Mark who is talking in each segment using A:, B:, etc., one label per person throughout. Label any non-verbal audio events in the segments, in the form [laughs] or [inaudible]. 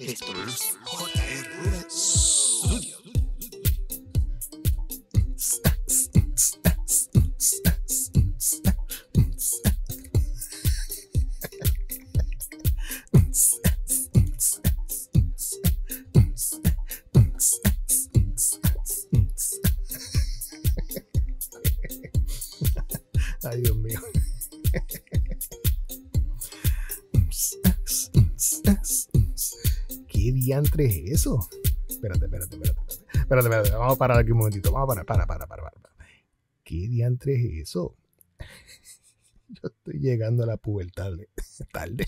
A: Esto es JR
B: ¿Qué diantre es eso? Espérate, espérate, espérate. Espérate, espérate. Vamos a parar aquí un momentito. Vamos a parar, para, para, para, para. ¿Qué diantre es eso? Yo estoy llegando a la pubertad tarde.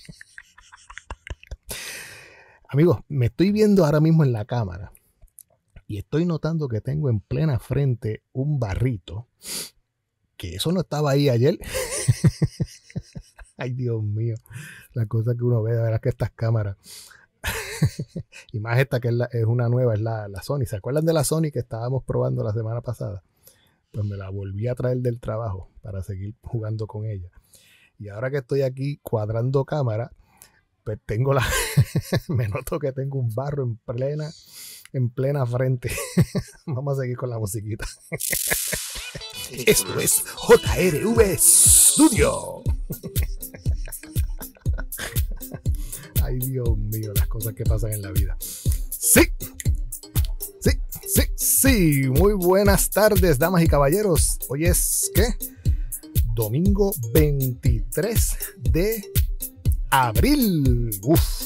B: Amigos, me estoy viendo ahora mismo en la cámara y estoy notando que tengo en plena frente un barrito que eso no estaba ahí ayer. [laughs] Ay, Dios mío, la cosa que uno ve, de verdad que estas cámaras. [laughs] y más esta que es, una nueva, es la, la Sony. ¿Se acuerdan de la Sony que estábamos probando la semana pasada? Pues me la volví a traer del trabajo para seguir jugando con ella. Y ahora que estoy aquí cuadrando cámara, pues tengo la. [laughs] me noto que tengo un barro en plena, en plena frente. [laughs] Vamos a seguir con la musiquita. Esto es JRV Studio. Ay, Dios mío, las cosas que pasan en la vida. Sí, sí, sí, sí. Muy buenas tardes, damas y caballeros. Hoy es, ¿qué? Domingo 23 de abril. Uf.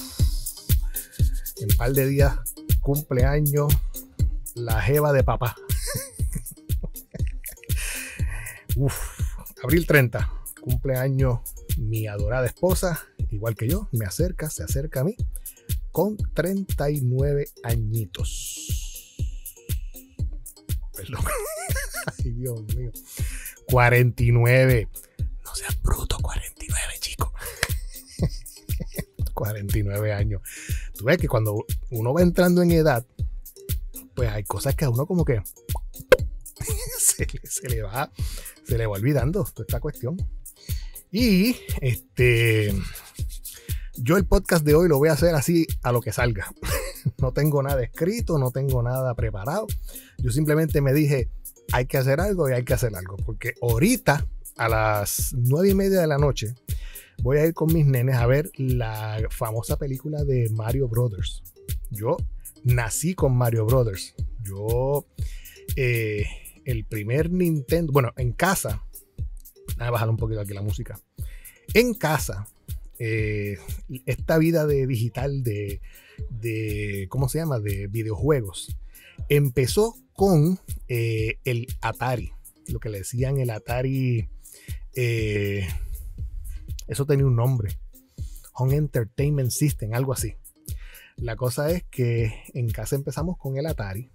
B: En par de días, cumpleaños, la jeva de papá. [laughs] Uf, abril 30, cumpleaños mi adorada esposa, igual que yo, me acerca, se acerca a mí, con 39 añitos. Perdón. [laughs] Ay, Dios mío. 49. No seas bruto, 49, chico. [laughs] 49 años. Tú ves que cuando uno va entrando en edad, pues hay cosas que a uno como que [laughs] se se le va se le va olvidando toda esta cuestión. Y este yo el podcast de hoy lo voy a hacer así a lo que salga. [laughs] No tengo nada escrito, no tengo nada preparado. Yo simplemente me dije, hay que hacer algo y hay que hacer algo. Porque ahorita, a las nueve y media de la noche, voy a ir con mis nenes a ver la famosa película de Mario Brothers. Yo nací con Mario Brothers. Yo, eh, el primer Nintendo, bueno, en casa, A bajar un poquito aquí la música. En casa, eh, esta vida de digital, de, de, ¿cómo se llama? De videojuegos, empezó con eh, el Atari, lo que le decían el Atari, eh, eso tenía un nombre, Home Entertainment System, algo así. La cosa es que en casa empezamos con el Atari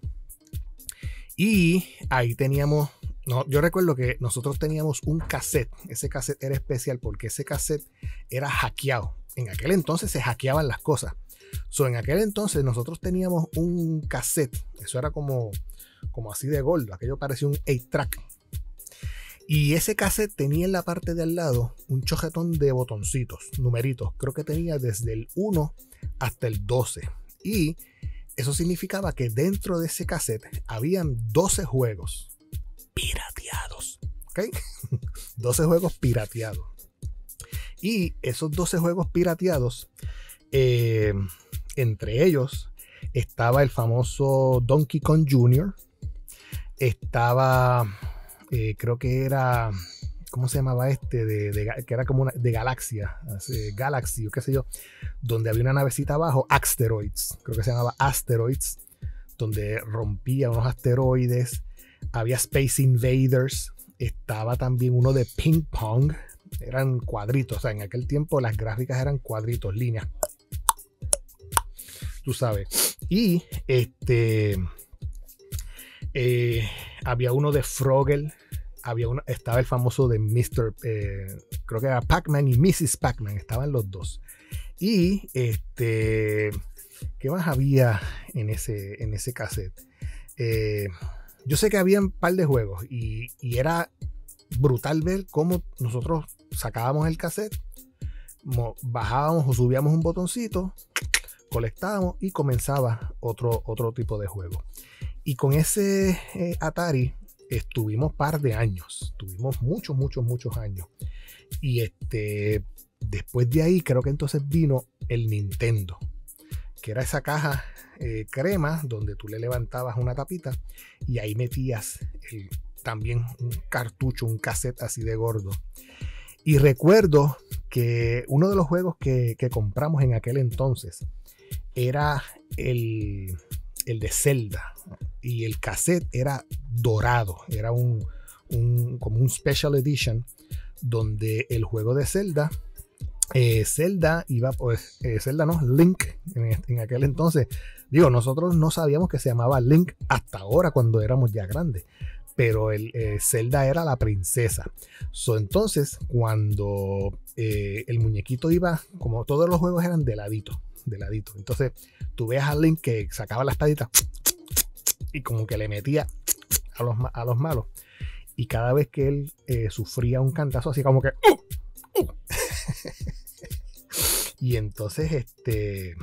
B: y ahí teníamos no, yo recuerdo que nosotros teníamos un cassette. Ese cassette era especial porque ese cassette era hackeado. En aquel entonces se hackeaban las cosas. So, en aquel entonces nosotros teníamos un cassette. Eso era como, como así de gordo. Aquello parecía un 8-track. Y ese cassette tenía en la parte de al lado un chojetón de botoncitos, numeritos. Creo que tenía desde el 1 hasta el 12. Y eso significaba que dentro de ese cassette habían 12 juegos pirateados. ¿Ok? [laughs] 12 juegos pirateados. Y esos 12 juegos pirateados, eh, entre ellos estaba el famoso Donkey Kong Jr., estaba, eh, creo que era, ¿cómo se llamaba este? De, que era como una, de Galaxia, Galaxy, o qué sé yo, donde había una navecita abajo, Asteroids, creo que se llamaba Asteroids, donde rompía unos asteroides había Space Invaders, estaba también uno de ping pong, eran cuadritos, o sea, en aquel tiempo las gráficas eran cuadritos, líneas. Tú sabes. Y este eh, había uno de Frogel, había uno, estaba el famoso de Mr. eh, creo que era Pac-Man y Mrs. Pac-Man, estaban los dos. Y este, ¿qué más había en ese, en ese cassette? Eh, yo sé que había un par de juegos y, era brutal ver cómo nosotros sacábamos el cassette, mo- bajábamos o subíamos un botoncito, colectábamos y comenzaba otro, otro tipo de juego. Y con ese eh, Atari estuvimos par de años, tuvimos muchos, muchos, muchos años. Y este, después de ahí creo que entonces vino el Nintendo, que era esa caja eh, crema donde tú le levantabas una tapita y ahí metías también un cartucho, un cassette así de gordo. Y recuerdo que uno de los juegos que, compramos en aquel entonces era el, el, de Zelda. Y el cassette era dorado. Era un, como un special edition donde el juego de Zelda eh, Zelda iba, pues, eh, Zelda no, Link en, aquel entonces. Digo, nosotros no sabíamos que se llamaba Link hasta ahora cuando éramos ya grandes. Pero el, eh, Zelda era la princesa. So, entonces, cuando el muñequito iba, como todos los juegos eran de ladito, de ladito. Entonces, tú veas a Link que sacaba la espadita y como que le metía a los, a los malos. Y cada vez que él sufría un cantazo, así como que. ¡Uh! ¡Uh! [laughs] Y entonces, este.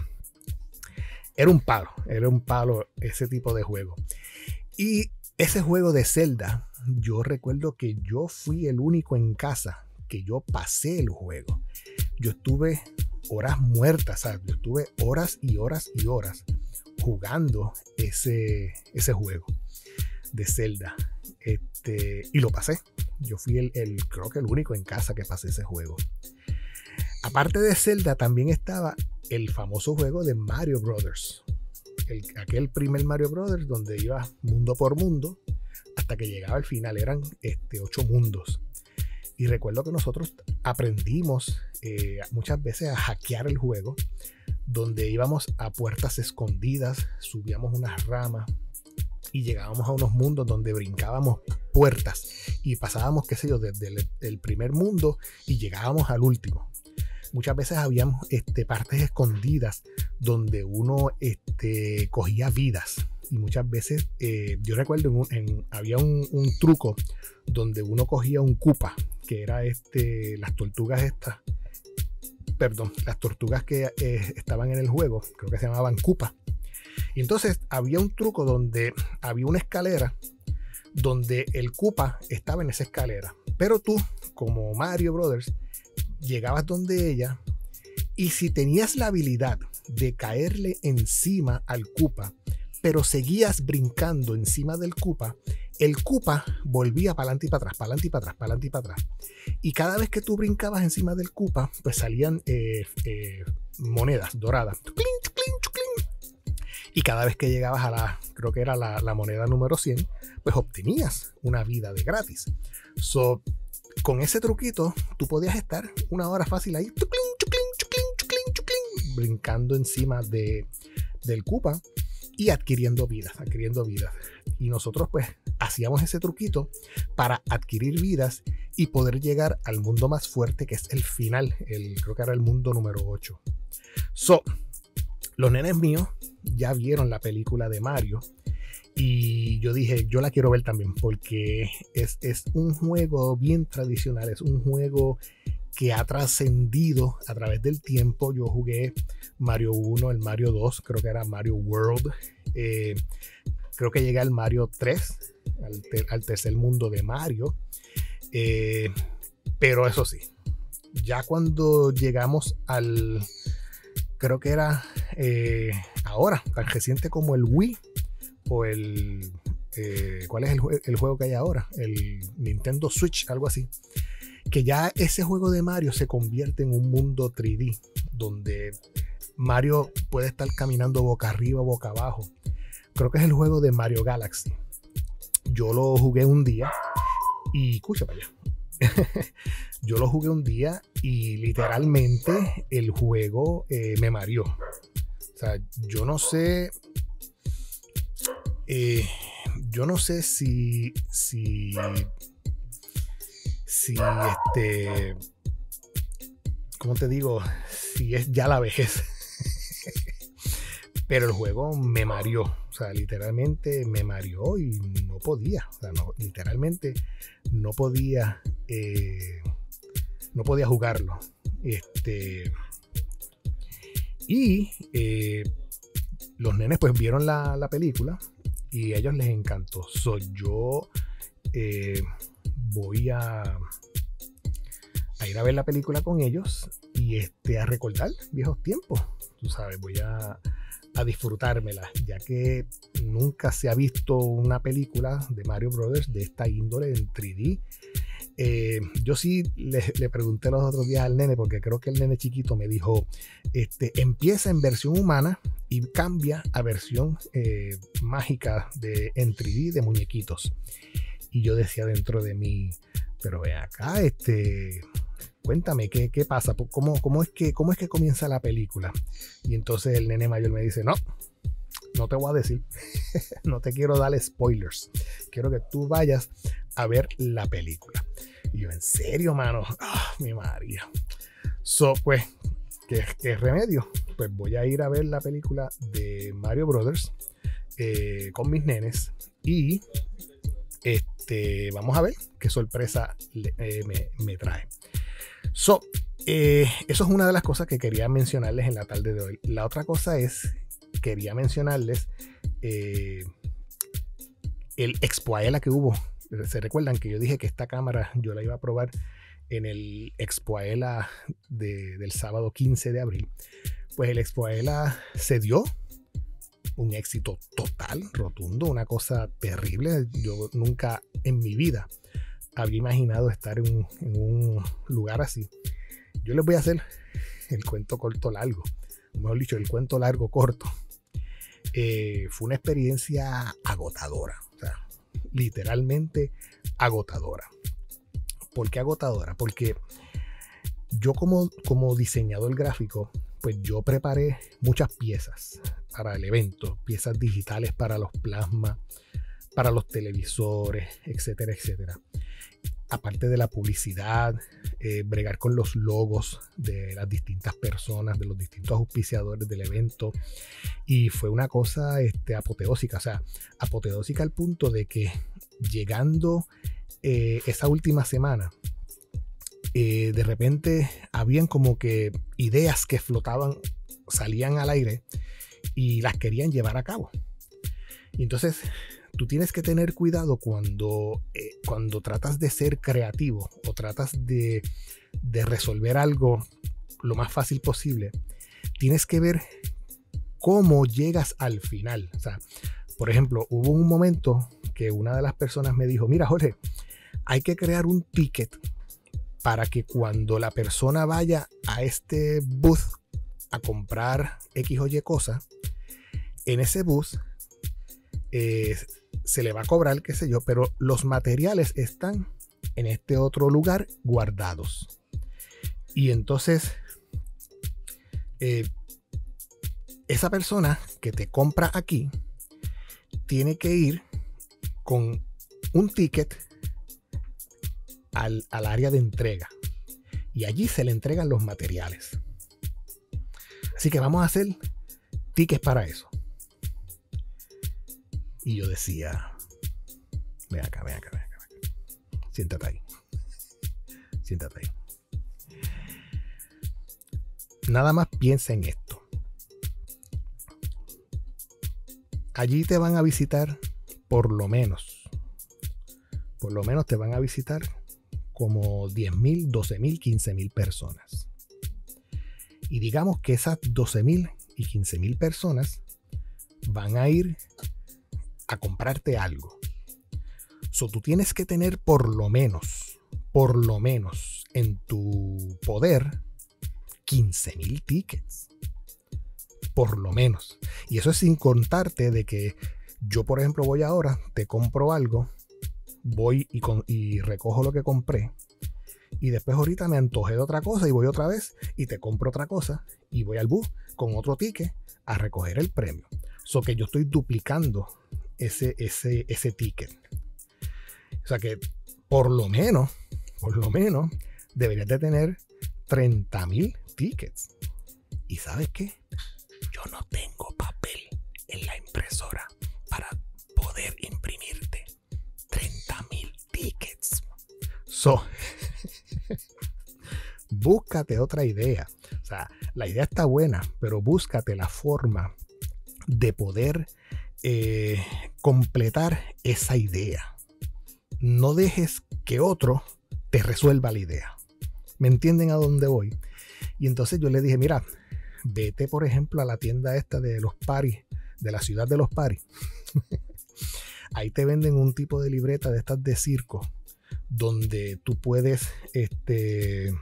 B: Era un palo, era un palo ese tipo de juego. Y ese juego de Zelda, yo recuerdo que yo fui el único en casa que yo pasé el juego. Yo estuve horas muertas, ¿sabes? Yo estuve horas y horas y horas jugando ese, ese juego de Zelda. Este, y lo pasé. Yo fui el, el, creo que el único en casa que pasé ese juego. Aparte de Zelda, también estaba el famoso juego de Mario Brothers. aquel primer Mario Brothers donde iba mundo por mundo hasta que llegaba al final. Eran este, ocho mundos. Y recuerdo que nosotros aprendimos eh, muchas veces a hackear el juego, donde íbamos a puertas escondidas, subíamos unas ramas y llegábamos a unos mundos donde brincábamos puertas y pasábamos, qué sé yo, desde el primer mundo y llegábamos al último muchas veces habían este, partes escondidas donde uno este, cogía vidas. Y muchas veces, eh, yo recuerdo, en, había un, truco donde uno cogía un cupa, que era este, las tortugas estas, perdón, las tortugas que eh, estaban en el juego, creo que se llamaban cupa. Y entonces había un truco donde había una escalera donde el cupa estaba en esa escalera. Pero tú, como Mario Brothers, llegabas donde ella y si tenías la habilidad de caerle encima al Cupa, pero seguías brincando encima del Cupa, el Cupa volvía para adelante y para atrás, para adelante y para atrás, para adelante y para atrás. Y cada vez que tú brincabas encima del Cupa, pues salían eh, eh, monedas doradas. Y cada vez que llegabas a la, creo que era la, la moneda número 100, pues obtenías una vida de gratis. So, con ese truquito, tú podías estar una hora fácil ahí, brincando encima de, del Koopa y adquiriendo vidas, adquiriendo vidas. Y nosotros pues hacíamos ese truquito para adquirir vidas y poder llegar al mundo más fuerte que es el final, el, creo que era el mundo número 8. So, los nenes míos ya vieron la película de Mario y yo dije, yo la quiero ver también porque es, un juego bien tradicional, es un juego que ha trascendido a través del tiempo. Yo jugué Mario 1, el Mario 2, creo que era Mario World. Eh, creo que llegué al Mario 3, al, tercer mundo de Mario. Eh, pero eso sí, ya cuando llegamos al, creo que era eh, ahora, tan reciente como el Wii, o el... Eh, ¿Cuál es el, juego que hay ahora? El Nintendo Switch, algo así. Que ya ese juego de Mario se convierte en un mundo 3D, donde Mario puede estar caminando boca arriba, boca abajo. Creo que es el juego de Mario Galaxy. Yo lo jugué un día y escucha para allá. [laughs] yo lo jugué un día y literalmente el juego eh, me mareó. O sea, yo no sé eh, yo no sé si. Si. Si este. ¿Cómo te digo? Si es ya la vejez. [laughs] Pero el juego me mareó. O sea, literalmente me mareó y no podía. O sea, no, literalmente no podía. Eh, no podía jugarlo. Este. Y eh, los nenes pues vieron la, la, película y a ellos les encantó. So, yo eh, voy a, a ir a ver la película con ellos y este, a recordar viejos tiempos. Tú sabes, voy a, a disfrutármela, ya que nunca se ha visto una película de Mario Brothers de esta índole en 3D. Eh, yo sí le, pregunté los otros días al nene, porque creo que el nene chiquito me dijo, este, empieza en versión humana y cambia a versión eh, mágica de, en 3D de muñequitos. Y yo decía dentro de mí, pero ve acá, este, cuéntame, ¿qué, qué pasa? ¿Cómo, cómo, es que, ¿Cómo es que comienza la película? Y entonces el nene mayor me dice, no, no te voy a decir, [laughs] no te quiero dar spoilers, quiero que tú vayas a ver la película. Y yo, ¿en serio, mano? Ah, mi María. So, pues, ¿qué, ¿qué, remedio? Pues voy a ir a ver la película de Mario Brothers eh, con mis nenes y este, vamos a ver qué sorpresa eh, me, trae. So, eh, eso es una de las cosas que quería mencionarles en la tarde de hoy. La otra cosa es, quería mencionarles el Expoaela que hubo. Se recuerdan que yo dije que esta cámara yo la iba a probar en el Expoaela de, del sábado 15 de abril. Pues el Expoaela se dio un éxito total, rotundo, una cosa terrible. Yo nunca en mi vida había imaginado estar en un, lugar así. Yo les voy a hacer el cuento corto largo, mejor dicho, el cuento largo corto. Eh, fue una experiencia agotadora, literalmente agotadora. ¿Por qué agotadora? Porque yo como, como diseñador gráfico, pues yo preparé muchas piezas para el evento, piezas digitales para los plasmas, para los televisores, etcétera, etcétera aparte de la publicidad, eh, bregar con los logos de las distintas personas, de los distintos auspiciadores del evento. Y fue una cosa este, apoteósica, o sea, apoteósica al punto de que llegando eh, esa última semana, eh, de repente habían como que ideas que flotaban, salían al aire y las querían llevar a cabo. Y entonces tú tienes que tener cuidado cuando, eh, cuando tratas de ser creativo o tratas de, de resolver algo lo más fácil posible. Tienes que ver cómo llegas al final. O sea, por ejemplo, hubo un momento que una de las personas me dijo, mira Jorge, hay que crear un ticket para que cuando la persona vaya a este booth a comprar X o Y cosa, en ese bus eh, se le va a cobrar, qué sé yo, pero los materiales están en este otro lugar guardados. Y entonces, eh, esa persona que te compra aquí tiene que ir con un ticket al, al área de entrega. Y allí se le entregan los materiales. Así que vamos a hacer tickets para eso. Y yo decía, ven acá, ven acá, ven acá. Siéntate ahí. Siéntate ahí. Nada más piensa en esto. Allí te van a visitar por lo menos, por lo menos te van a visitar como 10.000, 12.000, 15.000 personas. Y digamos que esas 12.000 y 15.000 personas van a ir a comprarte algo. So, tú tienes que tener por lo menos, por lo menos en tu poder 15 mil tickets. Por lo menos. Y eso es sin contarte de que yo, por ejemplo, voy ahora, te compro algo, voy y, y recojo lo que compré. Y después ahorita me antojé de otra cosa y voy otra vez y te compro otra cosa y voy al bus con otro ticket a recoger el premio. So que yo estoy duplicando ese, ese, ese ticket. O sea que por lo menos, por lo menos, deberías de tener 30 mil tickets. ¿Y sabes qué? Yo no tengo papel en la impresora para poder imprimirte 30 mil tickets. So, [laughs] búscate otra idea. O sea, la idea está buena, pero búscate la forma de poder eh, completar esa idea. No dejes que otro te resuelva la idea. ¿Me entienden a dónde voy? Y entonces yo le dije, mira, vete por ejemplo a la tienda esta de los paris, de la ciudad de los paris. [laughs] Ahí te venden un tipo de libreta de estas de circo, donde tú puedes, este,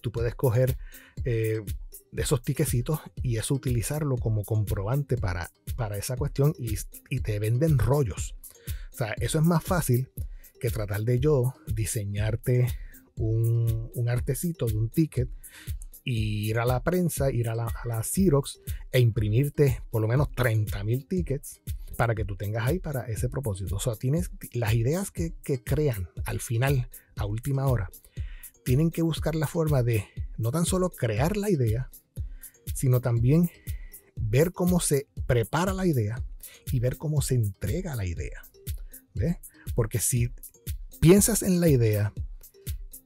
B: tú puedes coger eh, de esos tiquecitos y eso utilizarlo como comprobante para, para esa cuestión y, te venden rollos. O sea, eso es más fácil que tratar de yo diseñarte un, un artecito de un ticket y ir a la prensa, ir a la, a Xerox e imprimirte por lo menos 30 mil tickets para que tú tengas ahí para ese propósito. O sea, tienes las ideas que, que crean al final, a última hora, tienen que buscar la forma de no tan solo crear la idea, sino también ver cómo se prepara la idea y ver cómo se entrega la idea. Porque si piensas en la idea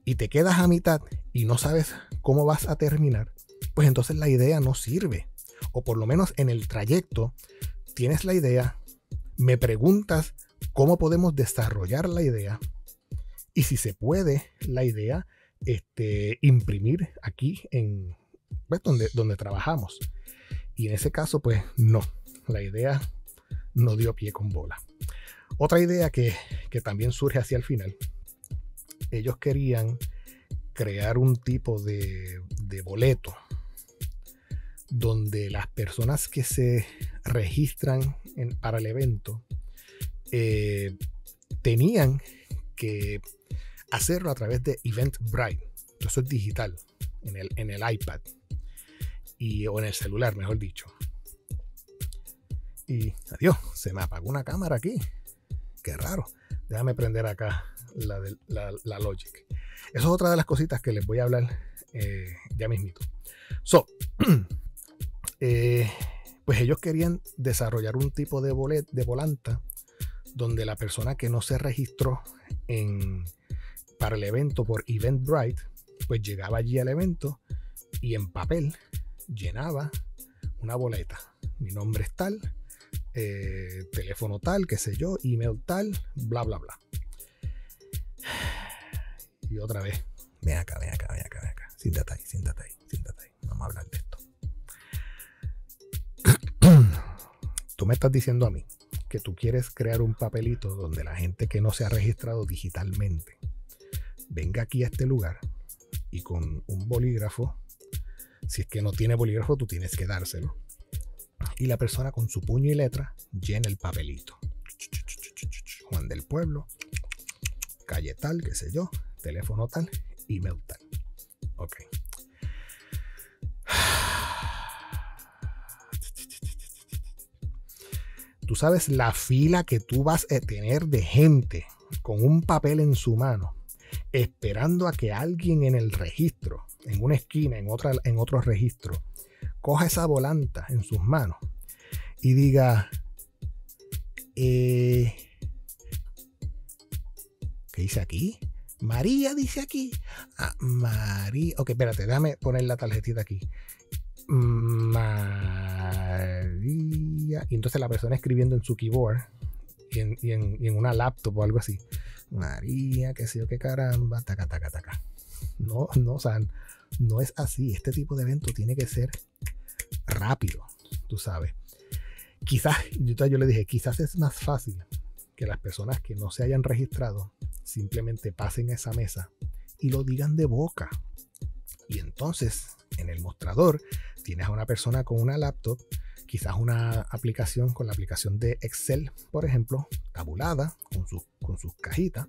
B: y te quedas a mitad y no sabes cómo vas a terminar, pues entonces la idea no sirve. O por lo menos en el trayecto tienes la idea, me preguntas cómo podemos desarrollar la idea y si se puede la idea este, imprimir aquí en pues, donde, trabajamos. Y en ese caso, pues no, la idea no dio pie con bola. Otra idea que, que también surge hacia el final, ellos querían crear un tipo de, de boleto donde las personas que se registran para el evento eh, tenían que hacerlo a través de Eventbrite. Eso es digital en el, en el iPad y, o en el celular, mejor dicho. Y adiós, se me apagó una cámara aquí. Qué raro. Déjame prender acá la, la, Logic. Eso es otra de las cositas que les voy a hablar eh, ya mismito. So, [clears throat] eh, pues ellos querían desarrollar un tipo de, bolet, de volanta donde la persona que no se registró en, para el evento por Eventbrite, pues llegaba allí al evento y en papel llenaba una boleta. Mi nombre es tal, eh, teléfono tal, qué sé yo, email tal, bla, bla, bla. Y otra vez, ven acá, ven acá, ven acá, ven acá. Siéntate ahí, siéntate ahí, siéntate ahí. Vamos a hablar de esto. [clears throat] Tú me estás diciendo a mí que tú quieres crear un papelito donde la gente que no se ha registrado digitalmente venga aquí a este lugar y con un bolígrafo, si es que no tiene bolígrafo, tú tienes que dárselo. Y la persona con su puño y letra llena el papelito. Juan del Pueblo, calle tal, qué sé yo, teléfono tal, email tal. Ok. Tú sabes la fila que tú vas a tener de gente con un papel en su mano esperando a que alguien en el registro, en una esquina, en, otra, en otro registro, coja esa volanta en sus manos y diga, eh, ¿qué dice aquí? María dice aquí. Ah, María. Ok, espérate, déjame poner la tarjetita aquí. María. Y entonces la persona escribiendo en su keyboard y en, y en una laptop o algo así. María, qué sé yo, qué caramba, taca, taca, taca. No, no, o sea, no es así. Este tipo de evento tiene que ser rápido, tú sabes. Quizás, yo, yo le dije, quizás es más fácil que las personas que no se hayan registrado simplemente pasen esa mesa y lo digan de boca. Y entonces, en el mostrador, tienes a una persona con una laptop quizás una aplicación con la aplicación de Excel, por ejemplo, tabulada, con, con sus cajitas,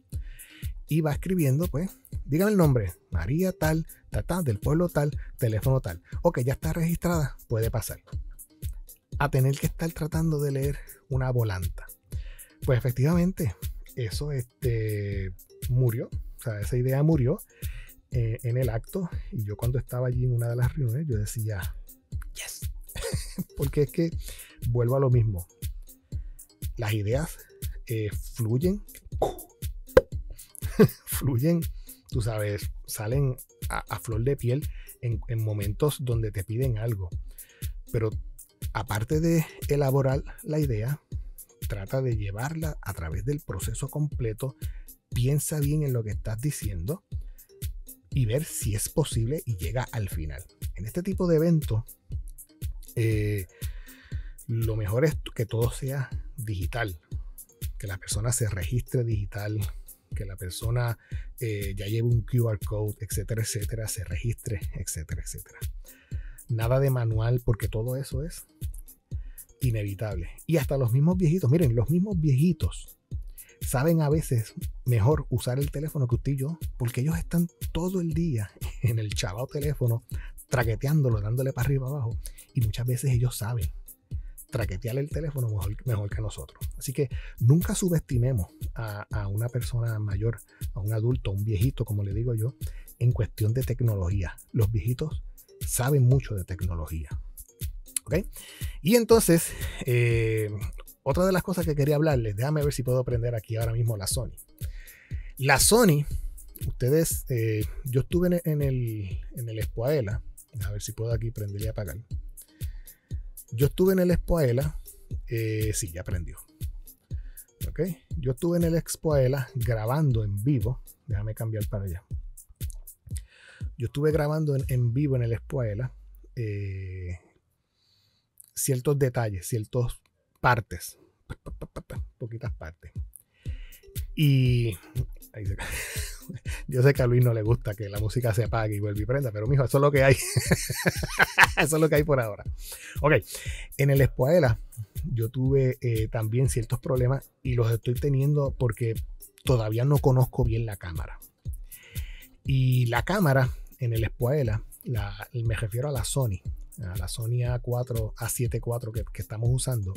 B: y va escribiendo, pues, dígame el nombre, María tal, tal, del pueblo tal, teléfono tal. Ok, ya está registrada, puede pasar. A tener que estar tratando de leer una volanta. Pues efectivamente, eso este, murió, o sea, esa idea murió eh, en el acto. Y yo cuando estaba allí en una de las reuniones, yo decía, yes, [laughs] porque es que vuelvo a lo mismo. Las ideas eh, fluyen, [laughs] fluyen, tú sabes, salen a, flor de piel en, en momentos donde te piden algo. Pero aparte de elaborar la idea, trata de llevarla a través del proceso completo, piensa bien en lo que estás diciendo y ver si es posible y llega al final. En este tipo de eventos, eh, lo mejor es que todo sea digital, que la persona se registre digital, que la persona eh, ya lleve un QR code, etcétera, etcétera, se registre, etcétera, etcétera. Nada de manual porque todo eso es inevitable. Y hasta los mismos viejitos, miren, los mismos viejitos saben a veces mejor usar el teléfono que usted y yo, porque ellos están todo el día en el chavado teléfono, traqueteándolo, dándole para arriba abajo, y muchas veces ellos saben traquetear el teléfono mejor, que nosotros. Así que nunca subestimemos a, una persona mayor, a un adulto, a un viejito, como le digo yo, en cuestión de tecnología. Los viejitos saben mucho de tecnología. Y entonces, eh, otra de las cosas que quería hablarles, déjame ver si puedo aprender aquí ahora mismo la Sony. La Sony, ustedes, eh, yo estuve en, el, en el a ver si puedo aquí prender y apagar. Yo estuve en el Expoela, eh, sí, ya prendió. Ok, yo estuve en el Expoela grabando en vivo, déjame cambiar para allá. Yo estuve grabando en, vivo en el Expoela eh, ciertos detalles, ciertas partes, poquitas partes. Y [laughs] [laughs] yo sé que a Luis no le gusta que la música se apague y vuelva y prenda, pero mijo, eso es lo que hay. [laughs] eso es lo que hay por ahora. Ok, en el Espoela yo tuve eh, también ciertos problemas y los estoy teniendo porque todavía no conozco bien la cámara. Y la cámara en el Espoela, me refiero a la Sony, a la Sony A4, A7 que, que estamos usando.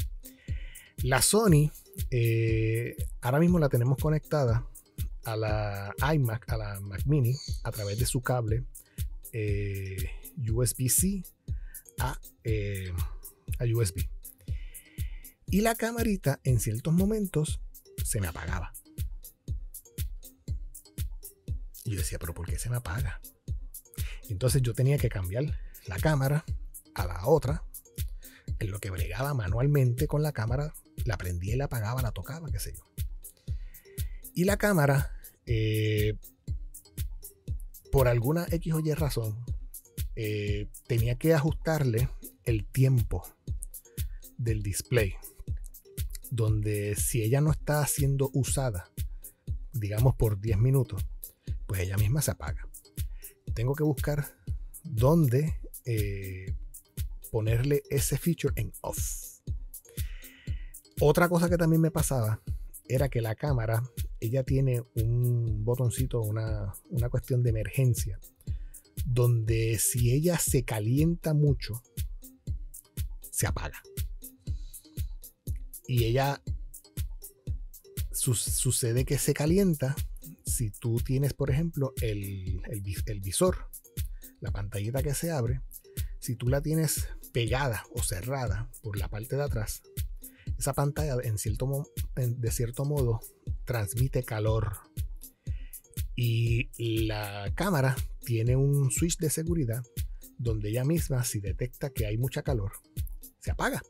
B: La Sony, eh, ahora mismo la tenemos conectada a la iMac, a la Mac Mini, a través de su cable eh, USB-C a, eh, USB. Y la camarita en ciertos momentos se me apagaba. Y yo decía, pero ¿por qué se me apaga? Entonces yo tenía que cambiar la cámara a la otra, en lo que bregaba manualmente con la cámara, la prendía y la apagaba, la tocaba, qué sé yo. Y la cámara, eh, por alguna X o Y razón, eh, tenía que ajustarle el tiempo del display. Donde si ella no está siendo usada, digamos por 10 minutos, pues ella misma se apaga. Tengo que buscar dónde eh, ponerle ese feature en off. Otra cosa que también me pasaba era que la cámara, ella tiene un botoncito, una, una cuestión de emergencia, donde si ella se calienta mucho, se apaga. Y ella sucede que se calienta si tú tienes, por ejemplo, el, el, visor, la pantallita que se abre, si tú la tienes pegada o cerrada por la parte de atrás, esa pantalla cierto, de cierto modo transmite calor. Y la cámara tiene un switch de seguridad donde ella misma, si detecta que hay mucha calor, se apaga.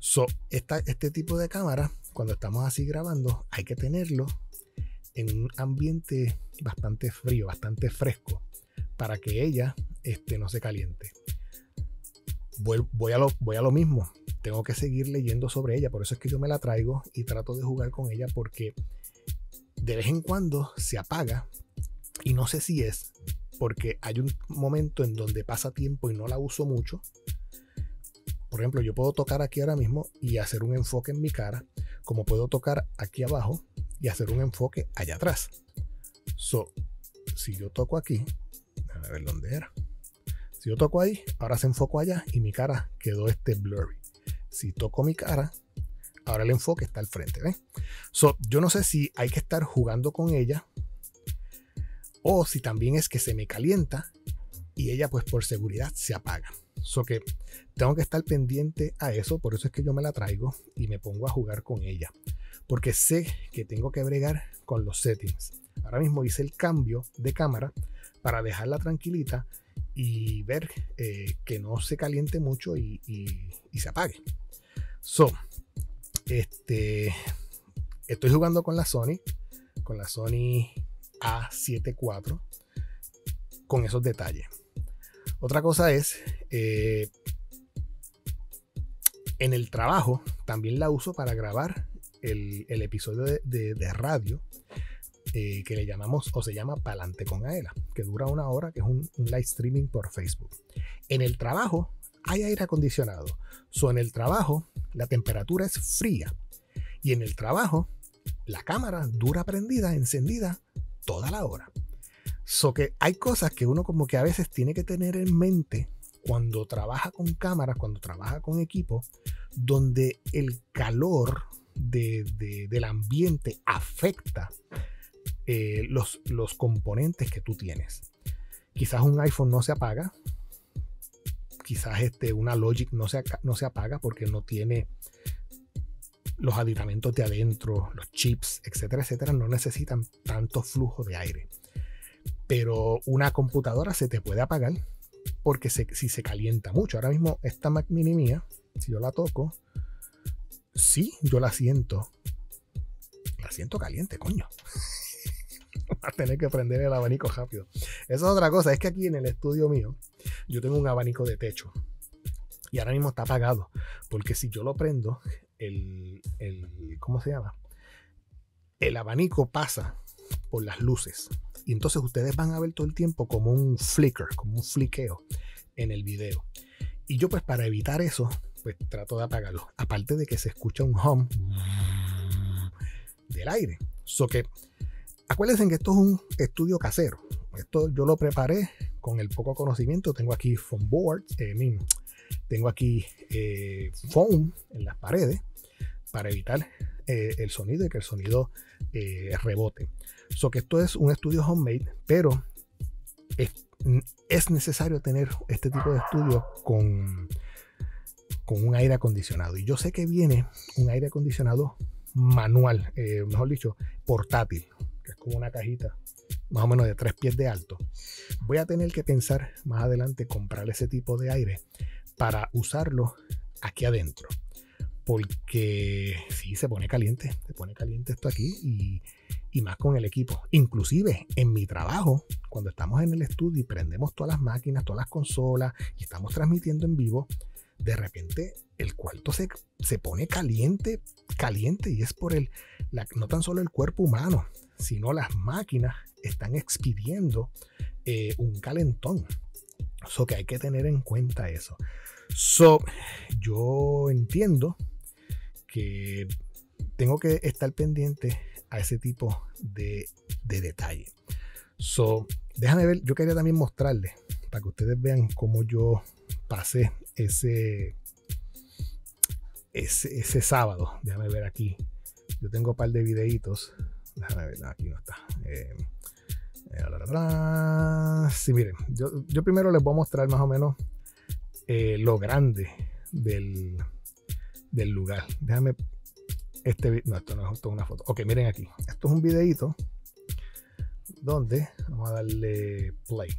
B: So, este tipo de cámara, cuando estamos así grabando, hay que tenerlo en un ambiente bastante frío, bastante fresco, para que ella este, no se caliente voy, a lo, voy a lo mismo. Tengo que seguir leyendo sobre ella. Por eso es que yo me la traigo y trato de jugar con ella porque de vez en cuando se apaga y no sé si es porque hay un momento en donde pasa tiempo y no la uso mucho. Por ejemplo, yo puedo tocar aquí ahora mismo y hacer un enfoque en mi cara, como puedo tocar aquí abajo y hacer un enfoque allá atrás. So, si yo toco aquí, a ver dónde era. Si yo toco ahí, ahora se enfocó allá y mi cara quedó este blurry. Si toco mi cara, ahora el enfoque está al frente. So, yo no sé si hay que estar jugando con ella o si también es que se me calienta y ella pues por seguridad se apaga. So que tengo que estar pendiente a eso, por eso es que yo me la traigo y me pongo a jugar con ella. Porque sé que tengo que bregar con los settings. Ahora mismo hice el cambio de cámara para dejarla tranquilita y ver eh, que no se caliente mucho y, se apague. So, este, estoy jugando con la Sony, con la Sony A7 IV, con esos detalles. Otra cosa es, eh, en el trabajo también la uso para grabar el, episodio de, radio eh, que le llamamos o se llama Palante con Aela, que dura una hora, que es un, live streaming por Facebook. En el trabajo hay aire acondicionado. So, en el trabajo la temperatura es fría. Y en el trabajo la cámara dura prendida, encendida toda la hora. So que hay cosas que uno como que a veces tiene que tener en mente cuando trabaja con cámaras, cuando trabaja con equipo, donde el calor del ambiente afecta eh, los, los componentes que tú tienes. Quizás un iPhone no se apaga, quizás este, una Logic no se, no se apaga porque no tiene los aditamentos de adentro, los chips, etcétera, etcétera, no necesitan tanto flujo de aire. Pero una computadora se te puede apagar porque si se calienta mucho. Ahora mismo esta Mac Mini mía, si yo la toco, sí, yo la siento. La siento caliente, coño. [laughs] Tener que prender el abanico rápido. Esa es otra cosa, es que aquí en el estudio mío, yo tengo un abanico de techo. Y ahora mismo está apagado. Porque si yo lo prendo, el, el ¿cómo se llama? El abanico pasa por las luces. Y entonces ustedes van a ver todo el tiempo como un flicker, como un fliqueo en el video. Y yo pues para evitar eso, pues trato de apagarlo. Aparte de que se escucha un hum del aire. So que acuérdense que esto es un estudio casero. Esto yo lo preparé con el poco conocimiento. Tengo aquí foam board, eh, tengo aquí eh, foam en las paredes para evitar eh, el sonido y que el sonido rebote. So que esto es un estudio homemade, pero es, necesario tener este tipo de estudio con, con un aire acondicionado. Y yo sé que viene un aire acondicionado manual, eh, mejor dicho, portátil, que es como una cajita más o menos de tres pies de alto. Voy a tener que pensar más adelante comprar ese tipo de aire para usarlo aquí adentro. Porque si se pone caliente, se pone caliente esto aquí y y más con el equipo. Inclusive en mi trabajo, cuando estamos en el estudio y prendemos todas las máquinas, todas las consolas y estamos transmitiendo en vivo, de repente el cuarto se, se pone caliente, caliente y es por el, no tan solo el cuerpo humano, sino las máquinas están expidiendo eh, un calentón. So que hay que tener en cuenta eso. So, yo entiendo que tengo que estar pendiente a ese tipo de, detalle. So, déjame ver, yo quería también mostrarles para que ustedes vean cómo yo pasé ese, ese, ese sábado. Déjame ver aquí. Yo tengo un par de videitos. Déjame ver, aquí no está. Eh, eh, sí, miren, yo, yo, primero les voy a mostrar más o menos eh, lo grande del, del lugar. Déjame este no, esto no es una foto. Ok, miren aquí. Esto es un videito donde vamos a darle play.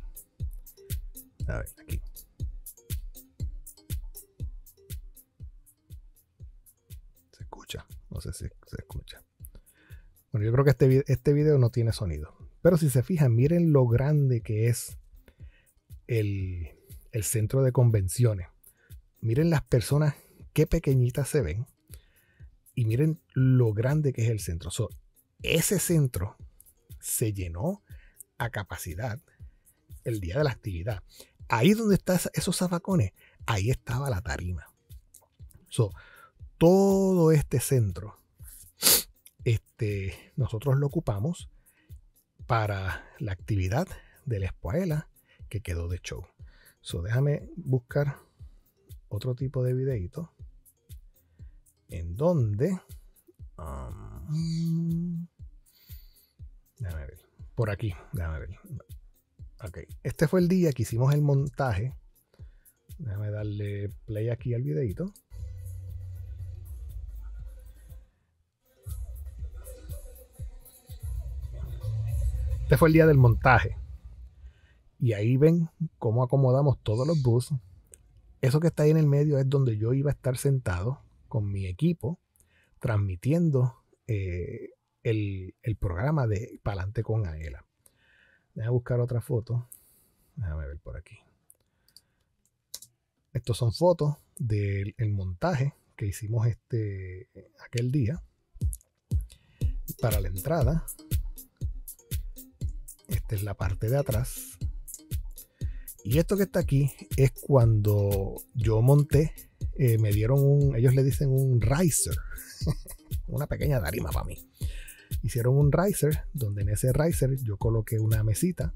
B: A ver, aquí. Se escucha. No sé si se escucha. Bueno, yo creo que este, este video no tiene sonido. Pero si se fijan, miren lo grande que es el, el centro de convenciones. Miren las personas, qué pequeñitas se ven y miren lo grande que es el centro. ese centro se llenó a capacidad el día de la actividad. Ahí donde están esos zafacones, ahí estaba la tarima. todo este centro, este, nosotros lo ocupamos para la actividad de la escuela que quedó de show. So, déjame buscar otro tipo de videito en donde... Um, déjame ver. Por aquí, déjame ver. Ok, este fue el día que hicimos el montaje. Déjame darle play aquí al videito. Este fue el día del montaje. Y ahí ven cómo acomodamos todos los bus. Eso que está ahí en el medio es donde yo iba a estar sentado con mi equipo transmitiendo eh, el, programa de Palante con Aela. Déjame buscar otra foto. Déjame ver por aquí. Estos son fotos del montaje que hicimos este aquel día para la entrada. Esta es la parte de atrás. Y esto que está aquí es cuando yo monté, eh, me dieron un, ellos le dicen un riser, [laughs] una pequeña tarima para mí. Hicieron un riser, donde en ese riser yo coloqué una mesita.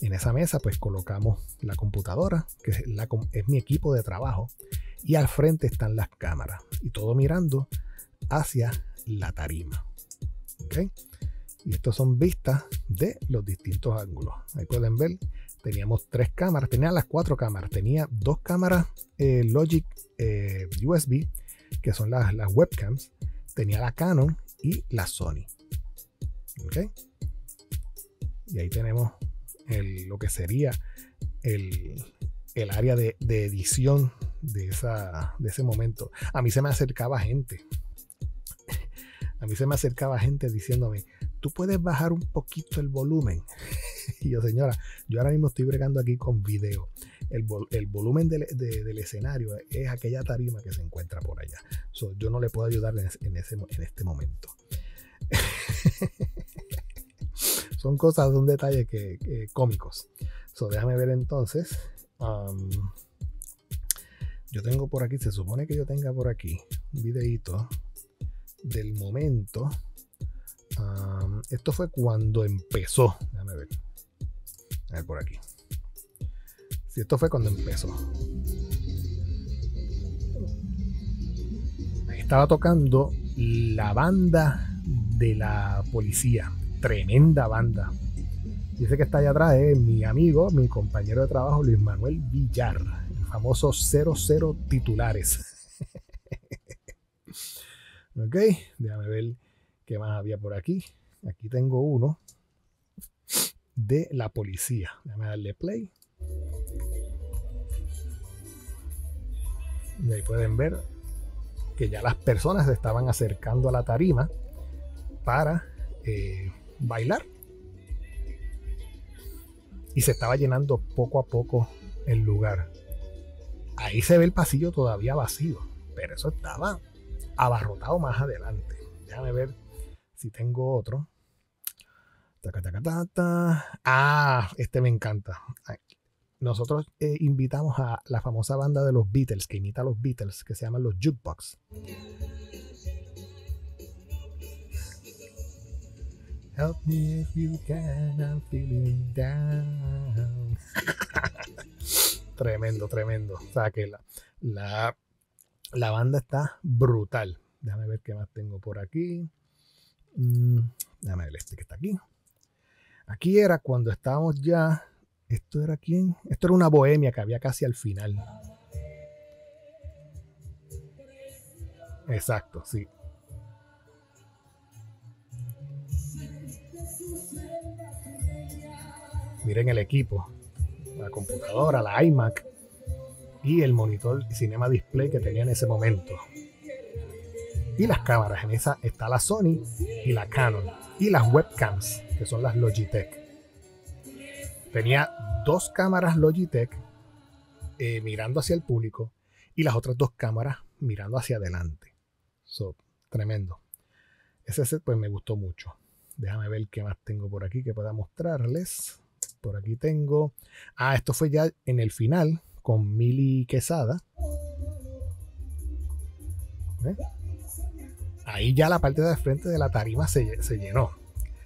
B: En esa mesa pues colocamos la computadora, que es, mi equipo de trabajo. Y al frente están las cámaras. Y todo mirando hacia la tarima. Y estos son vistas de los distintos ángulos. Ahí pueden ver, teníamos tres cámaras, tenía las cuatro cámaras, tenía dos cámaras eh, Logic eh, USB, que son las, las, webcams, tenía la Canon y la Sony. Y ahí tenemos lo que sería el, área de, de, edición de, esa, de ese momento. A mí se me acercaba gente a mí se me acercaba gente diciéndome, tú puedes bajar un poquito el volumen. [laughs] y yo, señora, yo ahora mismo estoy bregando aquí con video. El, volumen del, escenario es aquella tarima que se encuentra por allá. yo no le puedo ayudar en, ese, en este momento. [laughs] Son cosas, son detalles que, cómicos. So, déjame ver entonces. Um, yo tengo por aquí, se supone que yo tenga por aquí un videito del momento. esto fue cuando empezó. Déjame ver. A ver por aquí. Si esto fue cuando empezó. Estaba tocando la banda de la policía. Tremenda banda. Dice que está allá atrás es mi amigo, mi compañero de trabajo, Luis Manuel Villar, el famoso 00 titulares. Ok, déjame ver qué más había por aquí. Aquí tengo uno de la policía. Déjame darle play. Y ahí pueden ver que ya las personas se estaban acercando a la tarima para eh, bailar. Y se estaba llenando poco a poco el lugar. Ahí se ve el pasillo todavía vacío, pero eso estaba abarrotado más adelante. Déjame ver si tengo otro. Ah, este me encanta. Nosotros eh, invitamos a la famosa banda de los Beatles, que imita a los Beatles, que se llaman los Jukebox. Help me if you can, I'm feeling down. [laughs] tremendo, tremendo. O sea que la, la la banda está brutal. Déjame ver qué más tengo por aquí. Mm, déjame ver este que está aquí. Aquí era cuando estábamos ya. ¿Esto era quién? Esto era una bohemia que había casi al final. Exacto, sí. Miren el equipo. La computadora, la iMac y el monitor Cinema Display que tenía en ese momento. Y las cámaras, en esa está la Sony y la Canon. Y las webcams, que son las Logitech. Tenía dos cámaras Logitech eh, mirando hacia el público y las otras dos cámaras mirando hacia adelante. So, tremendo. Ese set pues me gustó mucho. Déjame ver qué más tengo por aquí que pueda mostrarles. Por aquí tengo. Ah, esto fue ya en el final, con Mili Quesada. Ahí ya la parte de frente de la tarima se, llenó.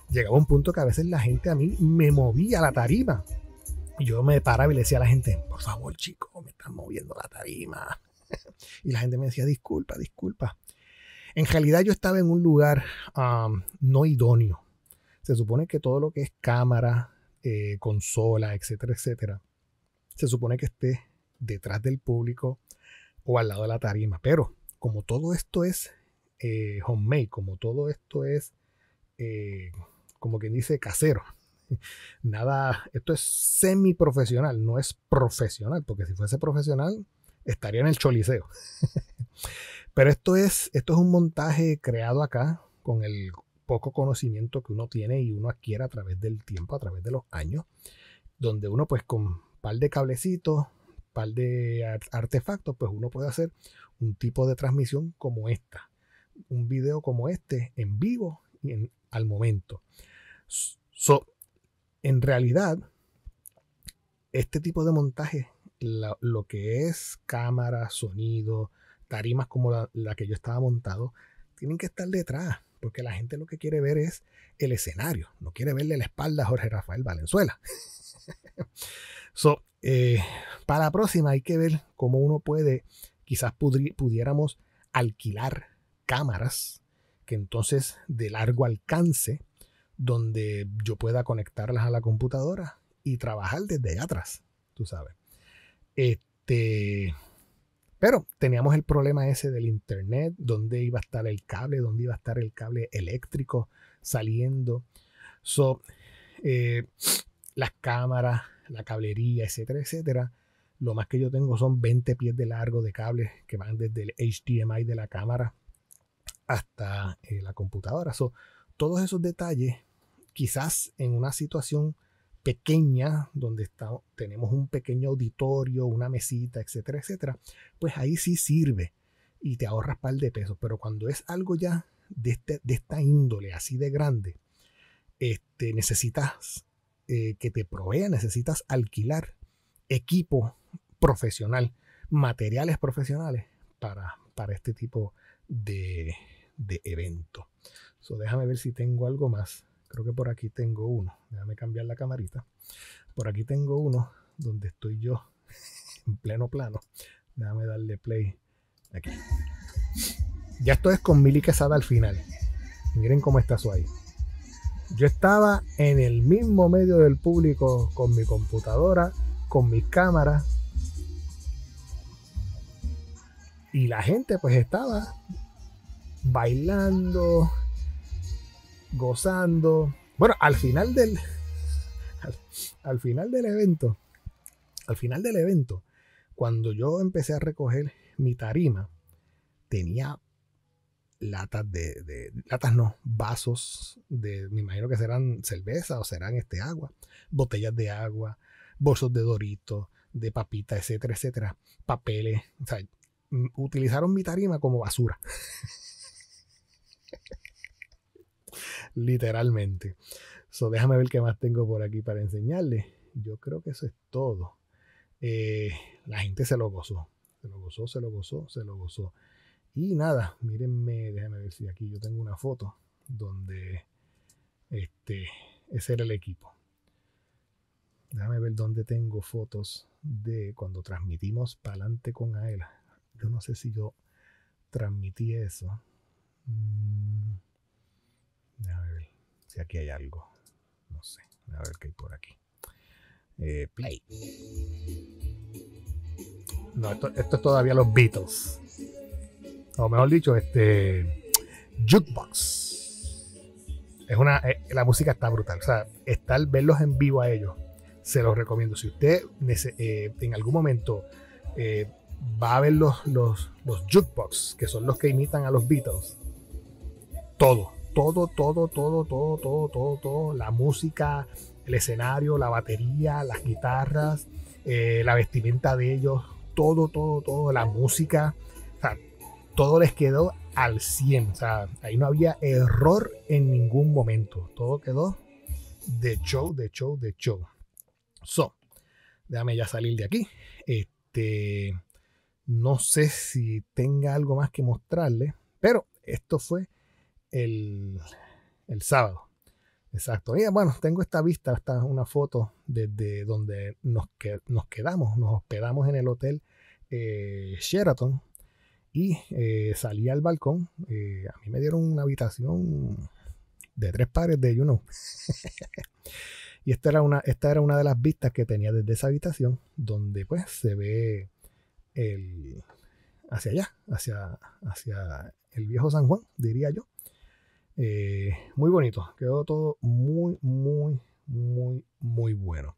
B: Llegaba un punto que a veces la gente a mí me movía la tarima. Y yo me paraba y le decía a la gente, por favor, chico, me están moviendo la tarima. [laughs] y la gente me decía, disculpa, disculpa. En realidad yo estaba en un lugar um, no idóneo. Se supone que todo lo que es cámara, eh, consola, etcétera, etcétera, se supone que esté detrás del público o al lado de la tarima. Pero como todo esto es eh, homemade, como todo esto es, eh, como quien dice, casero, [laughs] Nada, esto es semi profesional, no es profesional, porque si fuese profesional estaría en el choliseo. [laughs] Pero esto es, esto es un montaje creado acá con el poco conocimiento que uno tiene y uno adquiere a través del tiempo, a través de los años, donde uno pues con un par de cablecitos, de artefactos, pues uno puede hacer un tipo de transmisión como esta, un video como este en vivo y en, al momento. So, en realidad, este tipo de montaje, lo que es cámara, sonido, tarimas como la, que yo estaba montado, tienen que estar detrás, porque la gente lo que quiere ver es el escenario, no quiere verle la espalda a Jorge Rafael Valenzuela. [laughs] so, eh, para la próxima hay que ver cómo uno puede, quizás pudiéramos alquilar cámaras que entonces de largo alcance, donde yo pueda conectarlas a la computadora y trabajar desde allá atrás, tú sabes. Este, pero teníamos el problema ese del internet, dónde iba a estar el cable, dónde iba a estar el cable eléctrico saliendo. So, eh, las cámaras, la cablería, etcétera, etcétera. Lo más que yo tengo son 20 pies de largo de cables que van desde el HDMI de la cámara hasta eh, la computadora. So, todos esos detalles, quizás en una situación pequeña, donde tenemos un pequeño auditorio, una mesita, etcétera, etcétera, pues ahí sí sirve y te ahorras par de pesos. Pero cuando es algo ya de, este, de esta índole, así de grande, este, necesitas eh, que te provea, necesitas alquilar equipo profesional, materiales profesionales para, para este tipo de, de evento. So, déjame ver si tengo algo más. Creo que por aquí tengo uno. Déjame cambiar la camarita. Por aquí tengo uno donde estoy yo [laughs] en pleno plano. Déjame darle play aquí. Ya esto es con Mili Quesada al final. Miren cómo está eso ahí. Yo estaba en el mismo medio del público con mi computadora, con mi cámara. Y la gente pues estaba bailando, gozando. Bueno, al final del. Al, final del evento. Al final del evento. Cuando yo empecé a recoger mi tarima, tenía latas de, latas no, vasos de, me imagino que serán cerveza o serán este agua, botellas de agua, bolsos de dorito, de papita, etcétera, etcétera, papeles, o sea, utilizaron mi tarima como basura. [laughs] Literalmente. So, déjame ver qué más tengo por aquí para enseñarles. Yo creo que eso es todo. Eh, la gente se lo gozó. Se lo gozó, se lo gozó, se lo gozó. Y nada, mírenme, déjame ver si aquí yo tengo una foto donde este, ese era el equipo. Déjame ver dónde tengo fotos de cuando transmitimos para adelante con Aela. Yo no sé si yo transmití eso. Mm. Déjame ver si aquí hay algo. No sé. A ver qué hay por aquí. Eh, play. No, esto, es todavía los Beatles. O mejor dicho, este. Jukebox. Es una, eh, la música está brutal. O sea, estar verlos en vivo a ellos. Se los recomiendo. Si usted eh, en algún momento va a ver los, los, los jukebox, que son los que imitan a los Beatles, todo, todo, todo, todo, todo, todo, todo, todo, la música, el escenario, la batería, las guitarras, eh, la vestimenta de ellos, todo, todo, todo, la música, o sea, todo les quedó al 100, o sea, ahí no había error en ningún momento, todo quedó de show, de show, de show. So, déjame ya salir de aquí. Este, no sé si tenga algo más que mostrarle, pero esto fue el, sábado. Exacto. Y bueno, tengo esta vista, esta una foto desde donde nos, nos quedamos, nos hospedamos en el hotel eh, Sheraton y eh, salí al balcón. Eh, a mí me dieron una habitación de tres pares de You [laughs] y esta era, una, esta era una de las vistas que tenía desde esa habitación, donde pues se ve el, hacia allá, hacia, hacia el viejo San Juan, diría yo. Eh, muy bonito, quedó todo muy, muy, muy, muy bueno.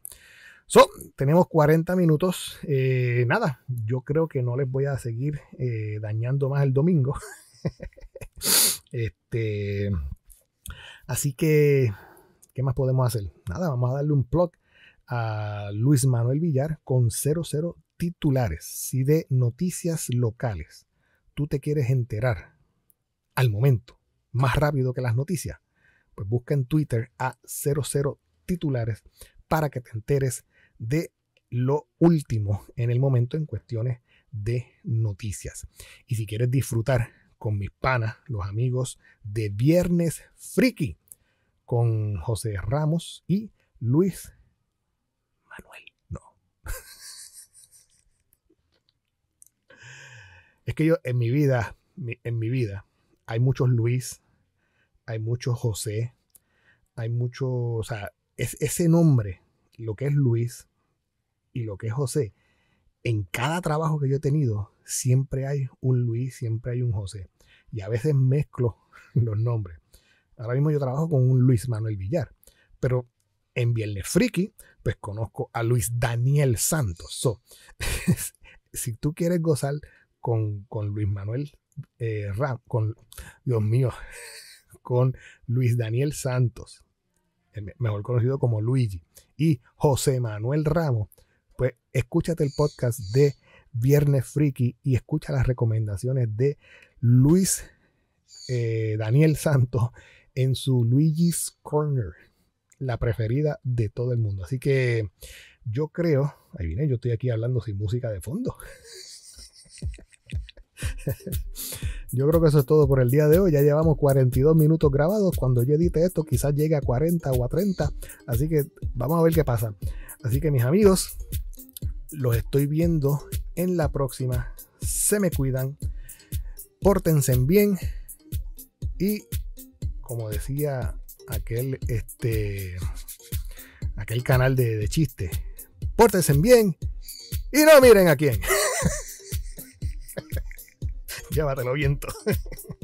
B: Tenemos 40 minutos. Eh, nada, yo creo que no les voy a seguir eh, dañando más el domingo. [laughs] este, así que, ¿qué más podemos hacer? Nada, vamos a darle un plug a Luis Manuel Villar con 00 titulares. Si de noticias locales tú te quieres enterar al momento, más rápido que las noticias, pues busca en Twitter a 00 titulares para que te enteres de lo último en el momento en cuestiones de noticias. Y si quieres disfrutar con mis panas, los amigos de Viernes Friki, con José Ramos y Luis Manuel. No. [laughs] es que yo en mi vida, en mi vida, hay muchos Luis, hay muchos José, hay muchos, o sea, es ese nombre, lo que es Luis y lo que es José, en cada trabajo que yo he tenido, siempre hay un Luis, siempre hay un José. Y a veces mezclo [laughs] los nombres. Ahora mismo yo trabajo con un Luis Manuel Villar, pero en Viernes Friki, pues conozco a Luis Daniel Santos. So, [laughs] si tú quieres gozar con, Luis Manuel eh, Ram, con, Dios mío, [laughs] con Luis Daniel Santos, mejor conocido como Luigi, y José Manuel Ramos, pues escúchate el podcast de Viernes Friki y escucha las recomendaciones de Luis eh, Daniel Santos en su Luigi's Corner, la preferida de todo el mundo. Así que yo creo, ahí viene, yo estoy aquí hablando sin música de fondo. [laughs] Yo creo que eso es todo por el día de hoy. Ya llevamos 42 minutos grabados. Cuando yo edite esto, quizás llegue a 40 o a 30. Así que vamos a ver qué pasa. Así que mis amigos, los estoy viendo en la próxima. Se me cuidan. Pórtense bien. Y como decía aquel, este, aquel canal de, de chiste, pórtense bien y no miren a quién. [laughs] Llévatelo viento. [laughs]